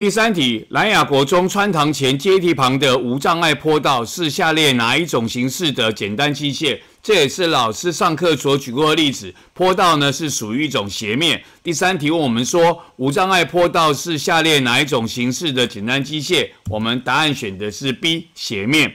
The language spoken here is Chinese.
第三题，南雅国中穿堂前阶梯旁的无障碍坡道是下列哪一种形式的简单机械？这也是老师上课所举过的例子。坡道呢是属于一种斜面。第三题问我们说，无障碍坡道是下列哪一种形式的简单机械？我们答案选的是 B 斜面。